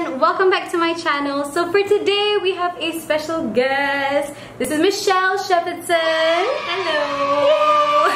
everyone, welcome back to my channel. So for today, we have a special guest. This is Michelle Shepherdson. Hello!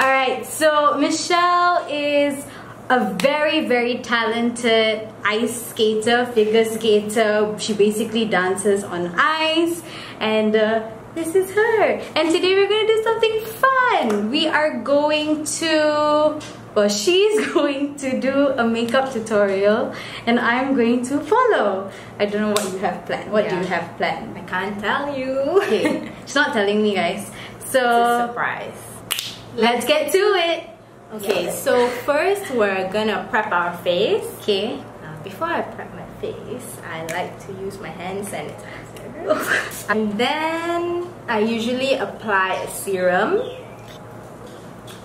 Alright, so Michelle is a very very talented ice skater, figure skater. She basically dances on ice and uh, this is her. And today we're gonna do something fun. We are going to well, she's going to do a makeup tutorial and I'm going to follow. I don't know what you have planned. What yeah. do you have planned? I can't tell you. Okay. She's not telling me, guys. So, surprise. Let's get to it. Okay, so first we're gonna prep our face. Okay. Uh, before I prep my face, I like to use my hand sanitizer. and then I usually apply a serum,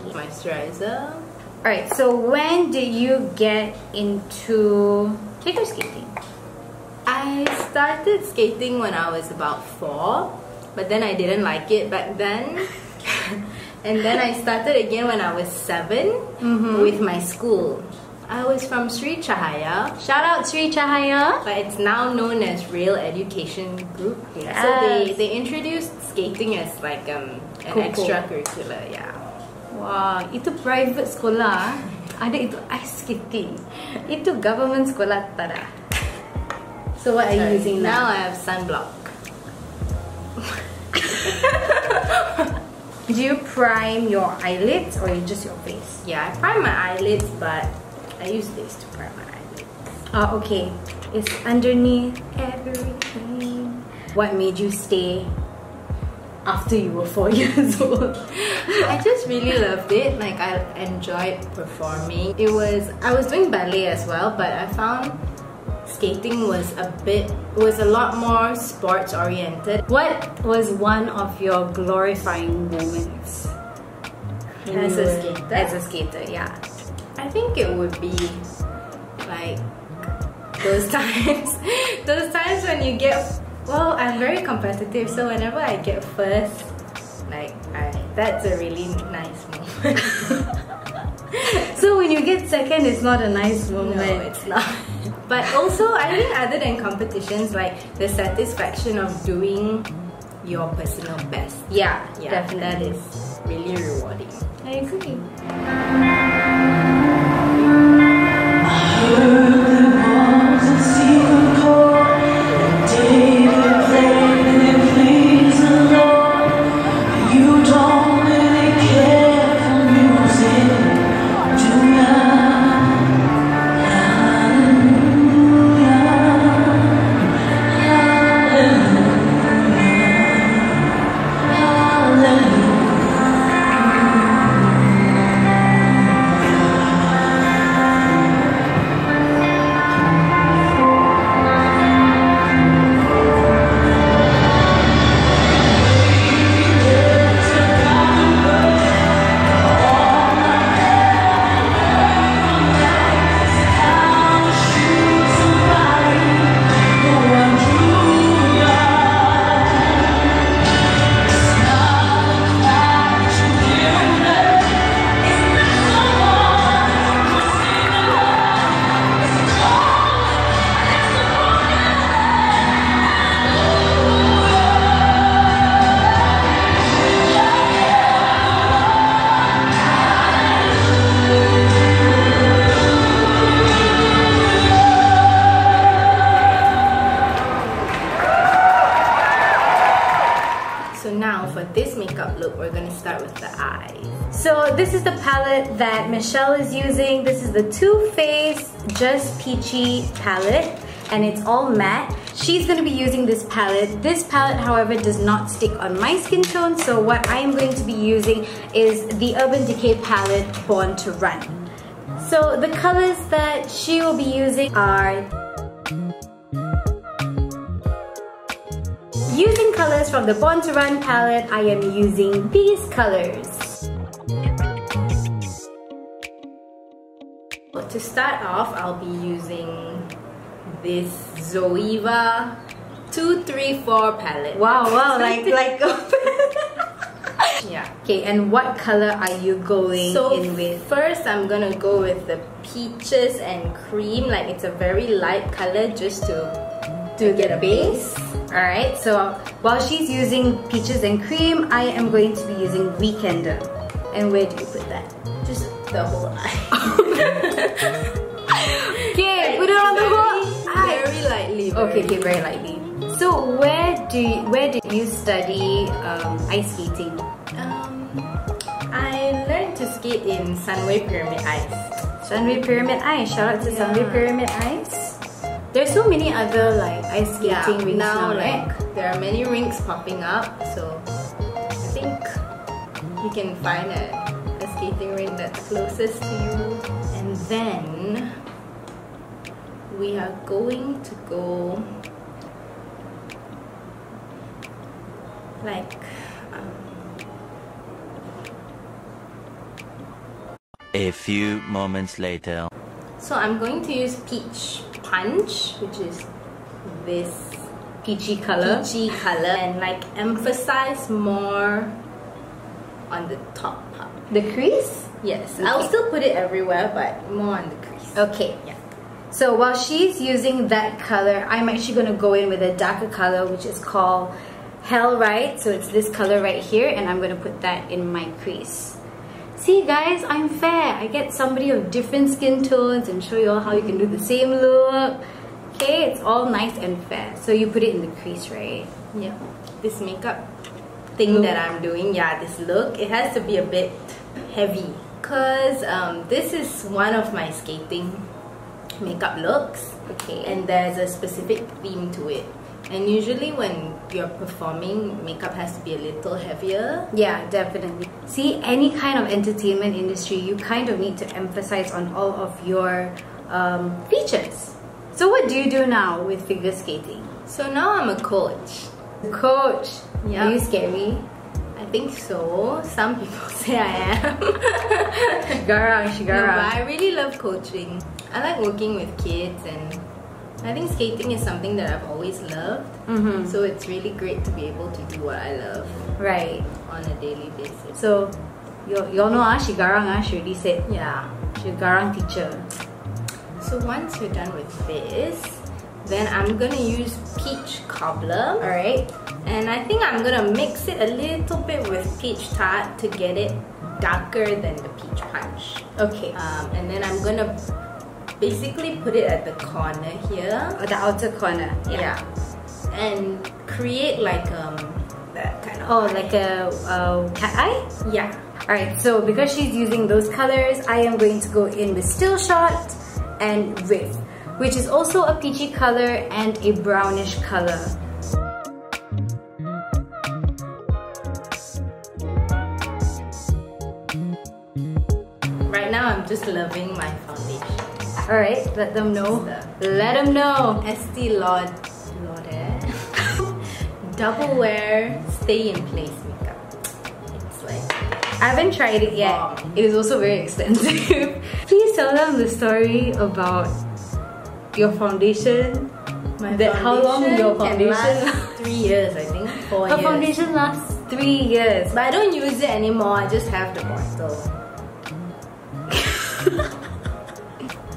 moisturizer, Alright, so when did you get into figure skating? I started skating when I was about four, but then I didn't like it back then. and then I started again when I was 7 mm -hmm. with my school. I was from Sri Cahaya. Shout out Sri Cahaya. But it's now known as Real Education Group. Yes. So they, they introduced skating as like um, an cool, extracurricular, yeah. Wah, itu private sekolah ada itu ice skating. Itu government sekolah tak ada. So what are you using now? Now I have sunblock. Do you prime your eyelids or just your face? Yeah, I prime my eyelids, but I use this to prime my eyelids. Oh, okay. It's underneath everything. What made you stay after you were four years old? I just really loved it. Like I enjoyed performing. It was I was doing ballet as well, but I found skating was a bit was a lot more sports oriented. What was one of your glorifying moments? As a skater? As a skater, yeah. I think it would be like those times those times when you get well, I'm very competitive, so whenever I get first, like I, that's a really nice moment. so when you get second, it's not a nice moment. No, it's not. but also, I think other than competitions, like the satisfaction of doing your personal best. Yeah, yeah, definitely. that is really rewarding. I agree. the Too Faced Just Peachy palette and it's all matte. She's going to be using this palette. This palette, however, does not stick on my skin tone. So what I am going to be using is the Urban Decay palette Born to Run. So the colors that she will be using are Using colors from the Born to Run palette, I am using these colors. To start off, I'll be using this Zoeva 234 palette. Wow, wow, like, like... yeah. Okay, and what color are you going So in with? first I'm gonna go with the peaches and cream. Like it's a very light color just to To get a base. Alright, so while she's using peaches and cream, I am going to be using Weekender. And where do you put that? Just the whole eye. Okay, put it on the whole. Very lightly. Okay, very okay, very lightly. So where do you, where did you study um, ice skating? Um, I learned to skate in Sunway Pyramid Ice. Sunway Pyramid Ice. Shout out to Sunway Pyramid Ice. There's so many other like ice skating rinks now, right? like there are many rinks popping up, so I think you can find a, a skating that's closest to you. And then we are going to go like um, A few moments later. so I'm going to use peach punch, which is this Peachy color. peachy color and like emphasize more on the top part. The crease. Yes, I'll still put it everywhere, but more on the crease. Okay. Yeah. So while she's using that color, I'm actually going to go in with a darker color, which is called Hell Ride. So it's this color right here, and I'm going to put that in my crease. See guys, I'm fair. I get somebody of different skin tones and show you all how you can do the same look. Okay, it's all nice and fair. So you put it in the crease, right? Yeah. This makeup thing Look. that I'm doing, yeah, this look, it has to be a bit heavy. Cause um, this is one of my skating makeup looks. Okay. And there's a specific theme to it. And usually when you're performing, makeup has to be a little heavier. Yeah, definitely. See, any kind of entertainment industry, you kind of need to emphasize on all of your um, features. So what do you do now with figure skating? So now I'm a coach. Coach, Yeah. are you scary? I think so. Some people say I am. Garang, No, but I really love coaching. I like working with kids and I think skating is something that I've always loved. Mm-hmm. So it's really great to be able to do what I love Right. on a daily basis. So, you, you all know, ah, Shigarang, ah, she already said. Yeah. Shigarang teacher. So once you're done with this, then I'm gonna use peach cobbler. Alright. And I think I'm gonna mix it a little bit with peach tart to get it darker than the peach punch. Okay. Um, and then I'm gonna basically put it at the corner here. Uh, the outer corner. Yeah. And create like um that kind of Oh, like a, cat eye? yeah. Alright, so because she's using those colors, I am going to go in with Still Shot and Riff, which is also a peachy color and a brownish color. Right now I'm just loving my foundation. Alright, let them know. Let them know. Estee Lauder Lauder Double Wear Stay in Place makeup. It's like I haven't tried it yet. Wow. It is also very expensive. Please tell them the story about your foundation. my That- how long your foundation last three years, I think. Four Her years. foundation lasts three years. But I don't use it anymore. I just have the bottle.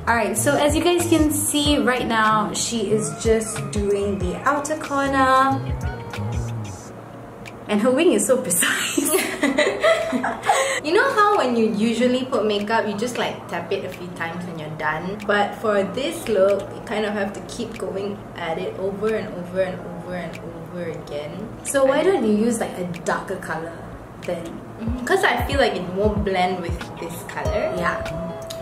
Alright, so as you guys can see right now, she is just doing the outer corner. And her wing is so precise. You know how when you usually put makeup, you just like tap it a few times when you're done? But for this look, you kind of have to keep going at it over and over and over and over again. so why don't you use like a darker color then? Because I feel like it won't blend with this color, Yeah.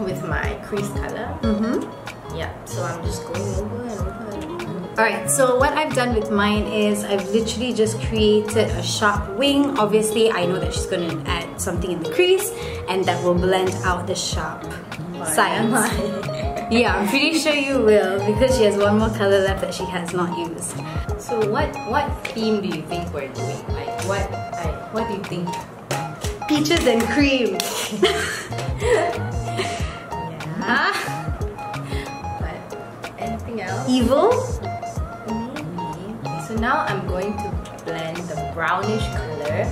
with my crease color. Mm-hmm. Yeah, so I'm just going over and over and over. Alright, so what I've done with mine is I've literally just created a sharp wing. Obviously, I know that she's going to add something in the crease and that will blend out the sharp sides. Yeah, I'm pretty sure you will because she has one more color left that she has not used. So what what theme do you think we're doing? Like what like what do you think? Peaches and cream. Yeah. but anything else? Evil? Now I'm going to blend the brownish color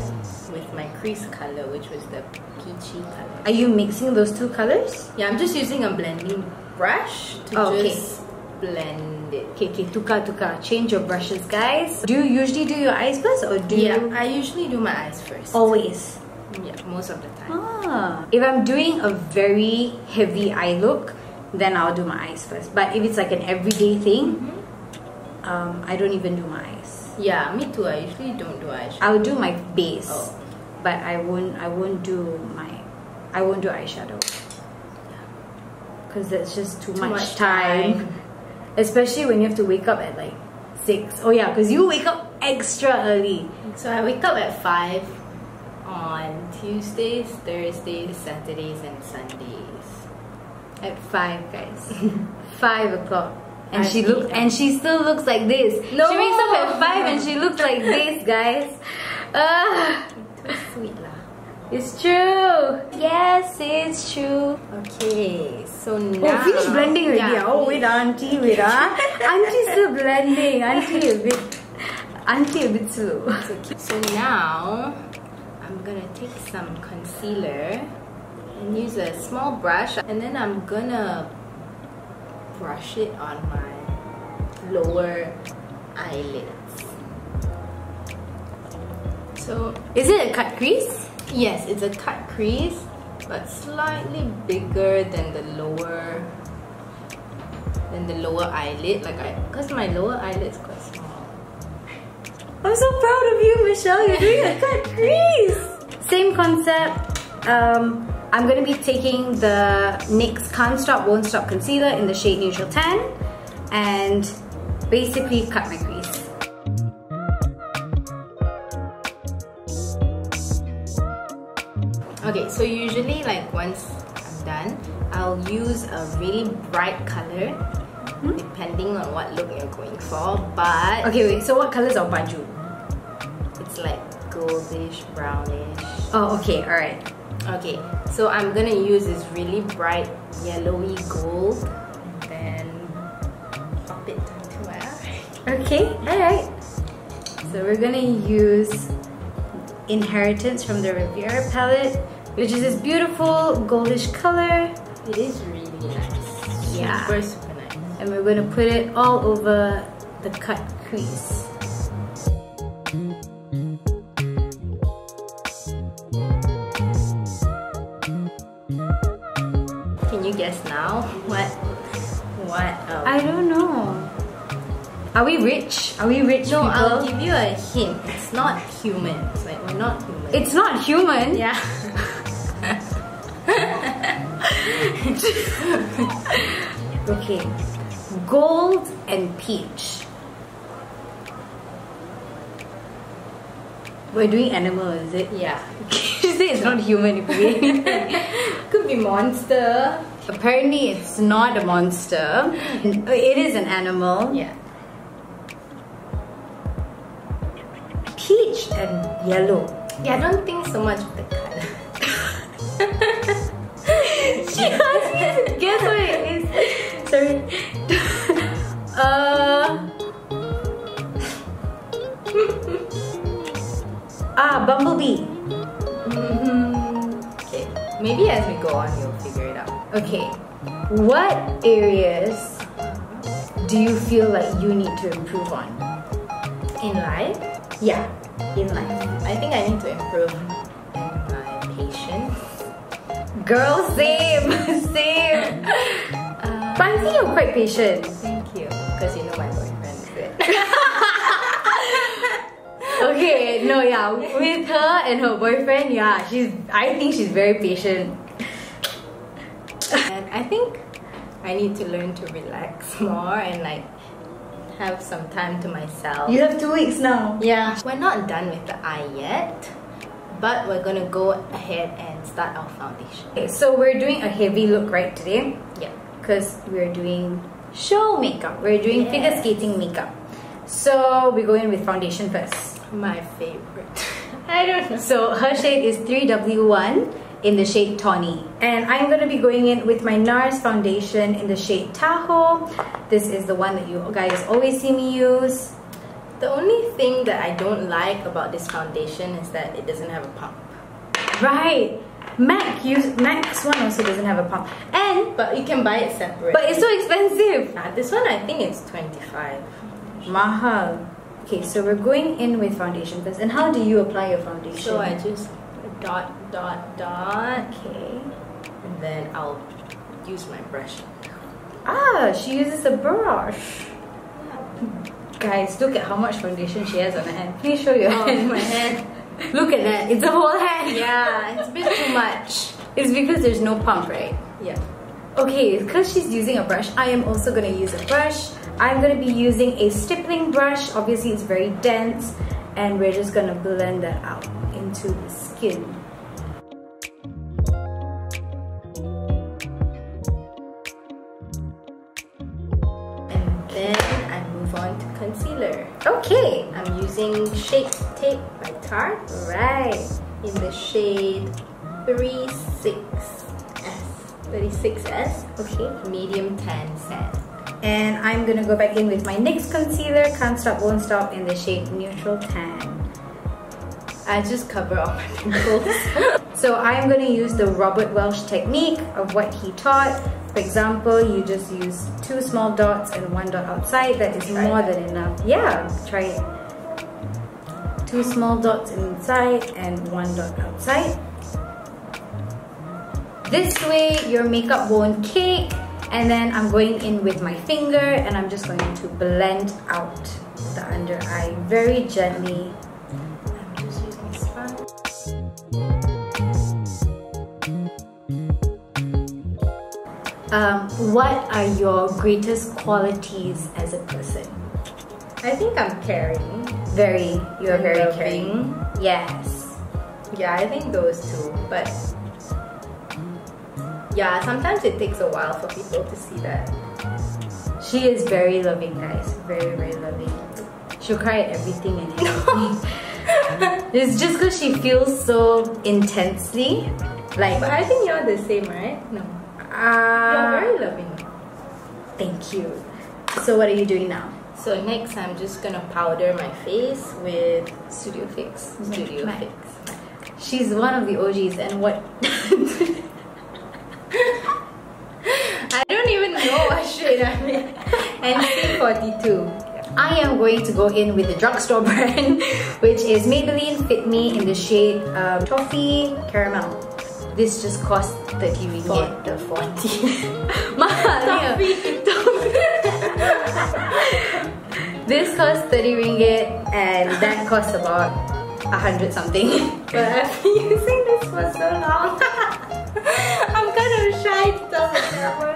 with my crease color, which was the peachy color. Are you mixing those two colors? Yeah, I'm just using a blending brush to Oh, okay. just blend it. Okay, okay, tuka tuka. Change your brushes, guys. Do you usually do your eyes first or do Yeah, you I usually do my eyes first. always? Yeah, most of the time. Ah. If I'm doing a very heavy eye look, then I'll do my eyes first. But if it's like an everyday thing, um, I don't even do my eyes. Yeah, me too. I usually don't do eyeshadow. I'll do my base, Oh. but I won't. I won't do my. I won't do eyeshadow because that's just too, Too much, much time. time. Especially when you have to wake up at like six. Oh yeah, because you wake up extra early. So I wake up at 5 on Tuesdays, Thursdays, Saturdays, and Sundays. At five, guys. five o'clock. And I she that. and she still looks like this. No! She wakes up at five and she looks like this, guys. Ah, Too sweet lah. it's true. Yes, it's true. Okay, so now... Oh, finish blending already. Yeah, ah. oh, wait, ah, auntie, wait, ah. Auntie's still blending. Auntie a bit, auntie a bit slow. Okay. So now, I'm gonna take some concealer and use a small brush and then I'm gonna brush it on my lower eyelids. So Is it a cut crease? yes, it's a cut crease but slightly bigger than the lower than the lower eyelid like I because my lower eyelid is quite small. I'm so proud of you, Michelle. You're doing a cut crease. Same concept. Um, I'm going to be taking the NYX Can't Stop Won't Stop Concealer in the shade Neutral Tan and basically cut my crease. Okay, so usually like once I'm done, I'll use a really bright color hmm? depending on what look you're going for. But Okay, wait. So what colors are baju? it's like goldish, brownish. Oh, okay. All right. Okay, so I'm gonna use this really bright yellowy gold and then pop it onto my eye. Okay. All right. So we're gonna use Inheritance from the Riviera palette, which is this beautiful goldish color. It is really nice. Yeah. Super, super nice. and we're going to put it all over the cut crease. I don't know. Are we rich? Are we rich No, people? I'll give you a hint. It's not human. It's like we're not human. it's not human. yeah. Okay. Gold and peach. We're doing animal, is it? yeah. you say it's not human if Could be monster. Apparently it's not a monster. It is an animal. Yeah. Peach and yellow. Yeah, I don't think so much of the color. She asked me to guess what it is. Sorry. uh. ah, bumblebee. Okay. Maybe as we go on, you'll figure it out. Okay. What areas do you feel like you need to improve on? In life, Yeah, in life. I think I need to improve my patience. Girl, same, same. Uh, But I think you're quite patient. thank you. Because you know my boyfriend is it. Okay, no, yeah, with her and her boyfriend, yeah, she's. I think she's very patient. I think I need to learn to relax more and like have some time to myself. You have two weeks now. Yeah. We're not done with the eye yet, but we're gonna go ahead and start our foundation. Okay, so we're doing a heavy look right today Yeah. because we're doing show makeup. We're doing figure skating makeup. So we go in with foundation first. My favorite. I don't know. So her shade is 3W1 in the shade Tawny. And I'm going to be going in with my NARS foundation in the shade Tahoe. This is the one that you guys always see me use. The only thing that I don't like about this foundation is that it doesn't have a pump. Right. Mac use Mac's one also doesn't have a pump. And But you can buy it separate. but it's so expensive. Nah, this one I think it's 25. Mahal. Okay, so we're going in with foundation first. And how do you apply your foundation? So I just dot, dot, dot. Okay. And then I'll use my brush. Ah, she uses a brush. Guys, look at how much foundation she has on her hand. Please show your Oh, hand. my hand. Look at that. It's a whole hand. Yeah, it's a bit too much. It's because there's no pump, right? Yeah. Okay, because she's using a brush, I am also going to use a brush. I'm going to be using a stippling brush. Obviously, it's very dense. And we're just going to blend that out into the skin. Concealer. Okay. I'm using Shape Tape by Tarte Right. in the shade 36S. 36S. Okay. Medium tan sand. And I'm to go back in with my NYX concealer, Can't Stop Won't Stop in the shade Neutral Tan. I just cover all my pimples. So I'm to use the Robert Welsh technique of what he taught. For example, you just use two small dots and one dot outside. That is more than enough. Yeah, try it. Two small dots inside and one dot outside. This way your makeup won't cake. And then I'm going in with my finger and I'm just going to blend out the under eye very gently Um, what are your greatest qualities as a person? I think I'm caring. Very, you are very Loving. caring. Yes. Yeah, I think those two. But yeah, sometimes it takes a while for people to see that. She is very loving, guys. Very, very loving. She'll cry at everything and anything. it's just because she feels so intensely. Like, But I think you're the same, right? No. Ah, You're very loving. thank you. So, what are you doing now? So next I'm just gonna powder my face with Studio Fix. Studio Mac. Fix. She's one of the OGs, and what? I don't even know what shade I'm in. NC42. I am going to go in with the drugstore brand, which is Maybelline Fit Me in the shade um, Toffee Caramel. This just cost 30 ringgit. the 40. Mahal This costs 30 ringgit and that costs about 100 something. But I've been using this for so long. I'm kind of shy to tell the camera.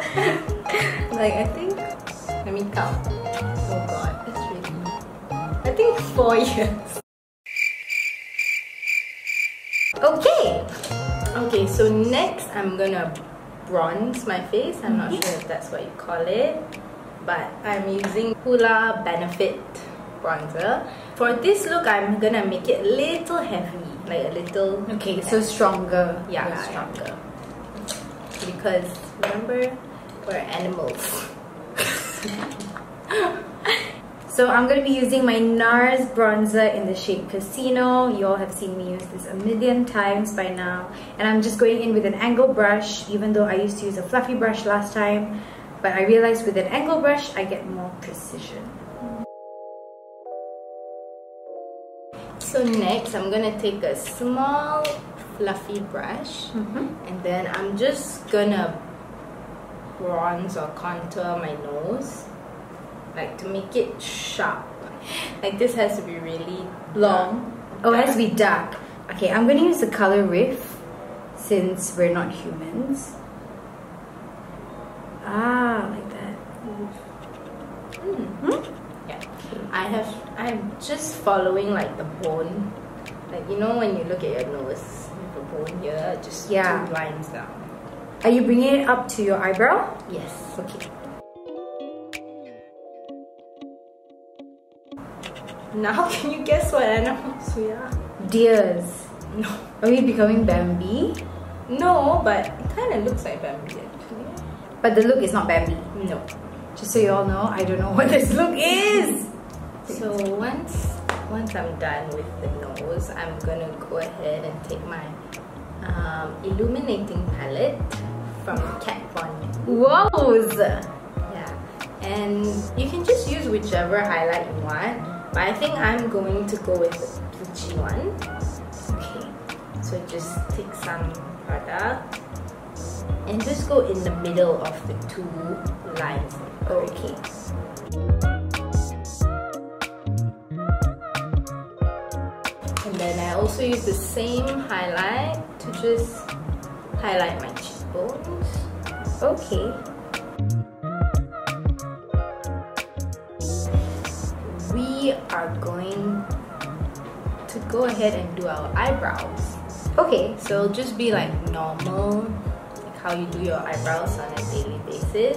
like I think, let me count. Oh god, it's really. I think four years. Okay. Okay, so next I'm gonna bronze my face. I'm not mm-hmm. sure if that's what you call it, but I'm using Hoola Benefit bronzer. For this look, I'm gonna make it a little heavy, like a little Okay, so stronger. yeah, Yeah. stronger. Because remember, we're animals. So I'm going to be using my NARS bronzer in the shade Casino. You all have seen me use this a million times by now. And I'm just going in with an angle brush, even though I used to use a fluffy brush last time. But I realized with an angle brush, I get more precision. So next, I'm gonna take a small fluffy brush mm-hmm. and then I'm just gonna bronze or contour my nose like to make it sharp. Like this has to be really long. Oh, it has to be dark. Okay, I'm going to use the color Riff since we're not humans. Ah, like that. Hmm. Yeah. I have I'm just following like the bone. Like you know when you look at your nose, you have bone here, just Yeah. two lines down. Are you bringing it up to your eyebrow? Yes. Okay. Now can you guess what animals we are? Deers. No. Are we becoming Bambi? No, but it kind of looks like Bambi actually. But the look is not Bambi. No. Just so you all know, I don't know what this look is. So once once I'm done with the nose, I'm gonna go ahead and take my um, illuminating palette from Kat Von. Wows! Yeah, and you can just use whichever highlight you want, but I think I'm going to go with the peachy one. Okay. So just take some product and just go in the middle of the two lines. Okay. And then I also use the same highlight to just highlight my cheekbones. Okay. We are going to go ahead and do our eyebrows. Okay. So just be like normal, like how you do your eyebrows on a daily basis,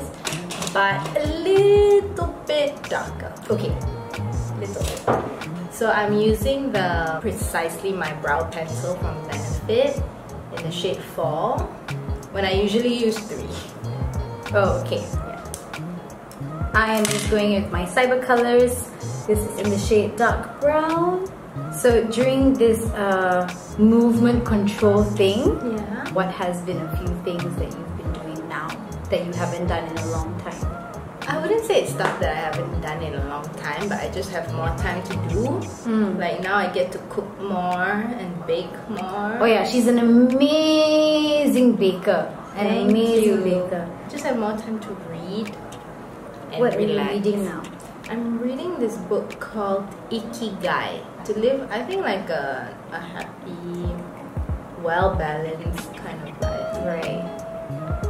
but a little bit darker. Okay. Little bit. So I'm using the Precisely My Brow Pencil from Benefit in the shade 4 when I usually use 3. Oh, okay. Yeah. I am just going with my cyber colors. This is in the shade dark brown. So during this uh, movement control thing, Yeah. what has been a few things that you've been doing now that you haven't done in a long time? I wouldn't say it's stuff that I haven't done in a long time, but I just have more time to do. Mm. Like now I get to cook more and bake more. Oh yeah, she's an amazing baker. An Thank amazing you. baker. Just have more time to read and What are you reading now? I'm reading this book called Ikigai. To live, I think like a, a happy, well balanced kind of life. Right.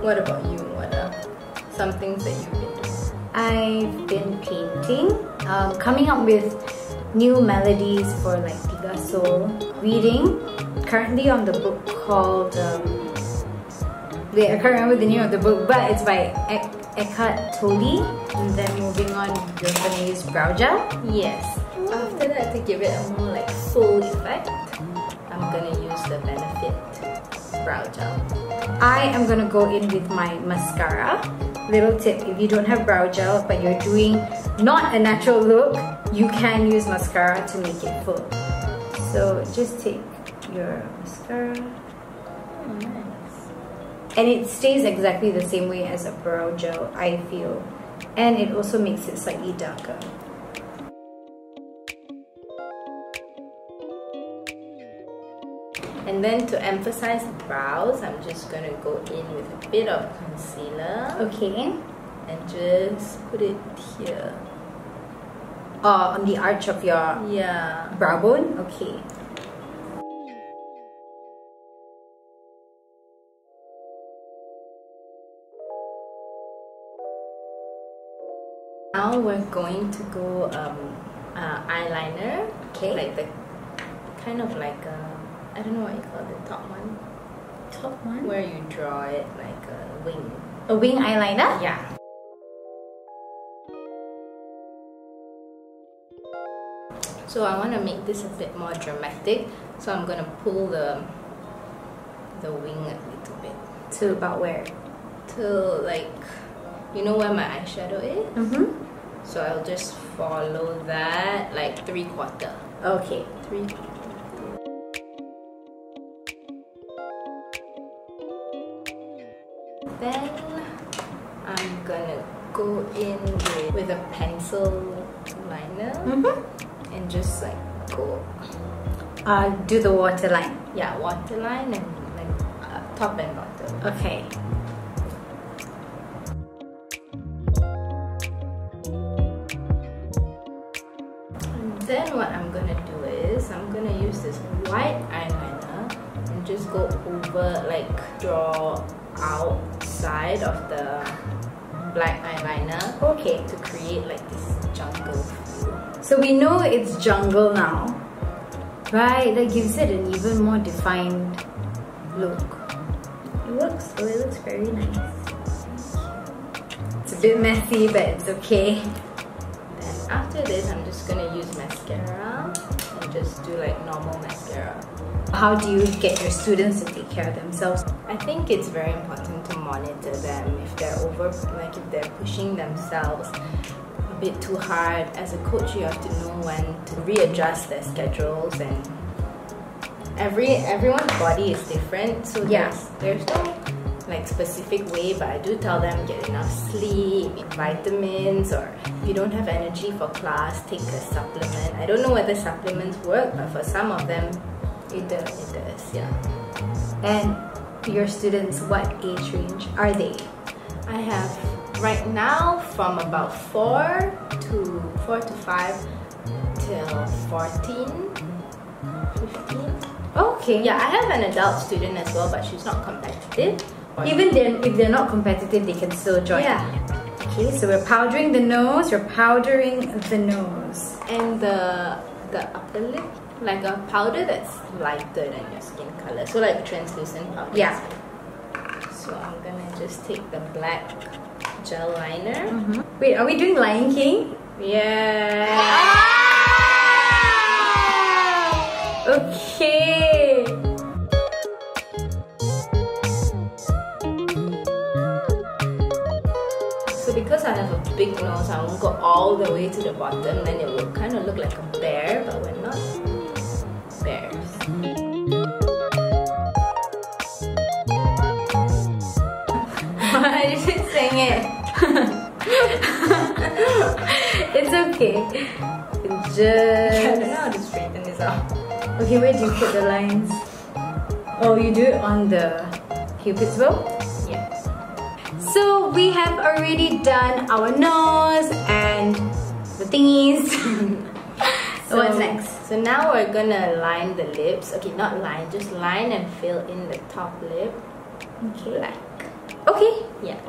What about you? What are some things that you've been doing? I've been painting, um, coming up with new melodies for like Soul. Reading, currently on the book called. Um, wait, I can't remember the name of the book, but it's by Eckhart Tolle. And then moving on, you're gonna use brow gel. Yes. After that, to give it a more like full effect, I'm gonna use the Benefit brow gel. I am gonna go in with my mascara. Little tip, if you don't have brow gel but you're doing not a natural look, you can use mascara to make it full. So just take your mascara. And it stays exactly the same way as a brow gel, I feel. And it also makes it slightly darker. And then to emphasize the brows, I'm just gonna go in with a bit of concealer Okay. and just put it here. Uh, on the arch of your Yeah. brow bone? Okay. Now we're going to go um, uh, eyeliner. Okay. Like the kind of like a, I don't know what you call the top one. Top one. Where you draw it like a wing. A wing eyeliner? Yeah. So I want to make this a bit more dramatic. So I'm gonna pull the the wing a little bit To about where? To like you know where my eyeshadow is. Mm-hmm. So I'll just follow that like three quarter. Okay. Three. Then I'm gonna go in with, with a pencil liner Mm-hmm. and just like go Uh, do the waterline. yeah waterline and like uh, top and bottom. Okay. White eyeliner and just go over like draw outside of the black eyeliner Okay. to create like this jungle feel. So we know it's jungle now. Right, that gives it an even more defined look. It works, oh, it looks very nice. It's a bit messy, but it's okay. Then after this I'm just gonna use mascara just do like normal mascara. How do you get your students to take care of themselves? I think it's very important to monitor them if they're over, like if they're pushing themselves a bit too hard. As a coach, you have to know when to readjust their schedules and every everyone's body is different, so Yeah. there's, there's no like specific way. But I do tell them get enough sleep, vitamins, or if you don't have energy for class, take a supplement. I don't know whether supplements work, but for some of them, It does. it does. Yeah. And your students, what age range are they? I have right now from about four to four to five till 14, 15. Okay. Yeah, I have an adult student as well, but she's not competitive. Even then, if they're not competitive, they can still join. Yeah. Okay, so we're powdering the nose. You're powdering the nose. and the the upper lip, like a powder that's lighter than your skin color, so like translucent powder. Yeah. So I'm gonna just take the black gel liner. Mm-hmm. Wait, are we doing Lion King? Yeah. Okay. Big nose, I won't go all the way to the bottom. Then it will kind of look like a bear, but we're not bears. Why did you sing it? It's okay. Just. I don't know how to straighten this out. okay. Where do you put the lines? Oh, you do it on the cupid's bow. We have already done our nose and the thingies. so what's next? So now we're gonna line the lips. Okay, not line, just line and fill in the top lip. Okay. Black. Okay. Yeah.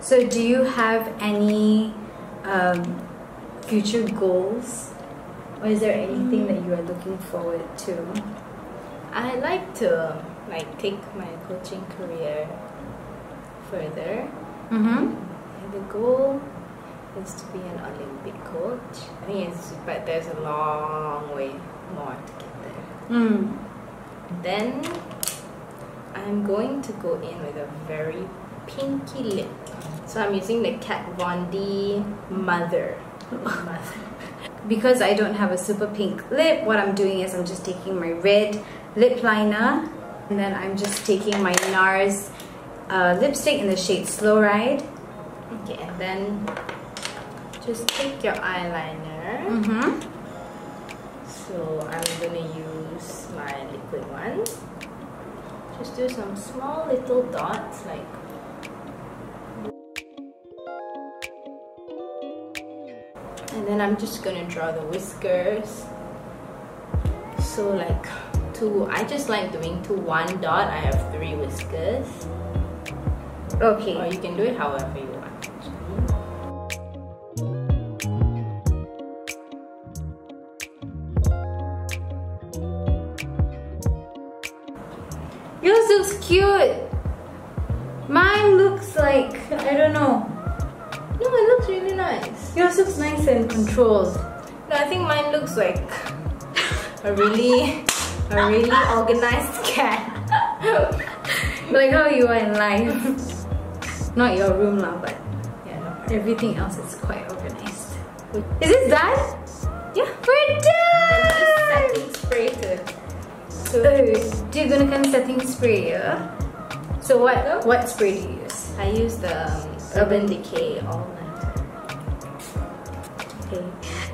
So do you have any um, future goals? Or is there anything that you are looking forward to? I like to like take my coaching career further. Mm-hmm. And the goal is to be an Olympic coach. I think it's but there's a long way more to get there. Mm. Then I'm going to go in with a very pinky lip. So I'm using the Kat Von D Mother. Mother. Because I don't have a super pink lip, what I'm doing is I'm just taking my red lip liner and then I'm just taking my NARS uh, lipstick in the shade Slow Ride. Okay, and then just take your eyeliner. Mm-hmm. So I'm gonna use my liquid one. Just do some small little dots like and then I'm just gonna draw the whiskers. So like two I just like doing two one dot. I have three whiskers. Okay. Or you can do it however you want. Yours looks cute. Mine looks like, I don't know. No, it looks really nice. Yours looks nice and controlled. No, I think mine looks like a really, a really organized cat. Like how you are in life. Not your room now, but yeah, everything else is quite organized. Is this done? Yeah. We're done! setting spray to. So, do you gonna gunakan setting spray ya? So what what spray do you use? I use the um, Urban Decay All Night. Okay.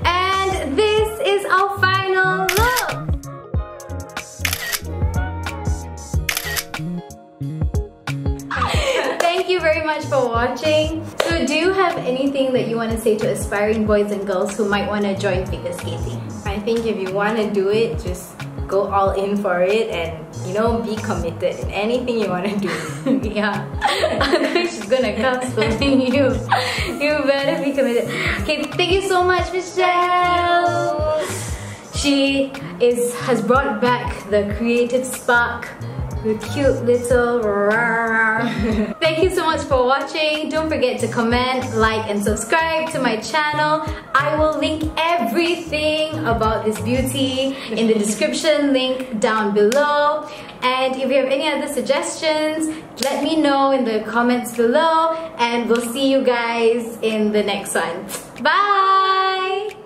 And this is our final look. Very much for watching. So do you have anything that you want to say to aspiring boys and girls who might want to join figure skating? I think if you want to do it, just go all in for it and you know be committed in anything you want to do. yeah. Otherwise she's gonna come scolding you. You better be committed. Okay, thank you so much, Michelle. She is has brought back the creative spark. The cute little Thank you so much for watching. Don't forget to comment, like, and subscribe to my channel. I will link everything about this beauty in the description link down below. And if you have any other suggestions, let me know in the comments below. And we'll see you guys in the next one. Bye!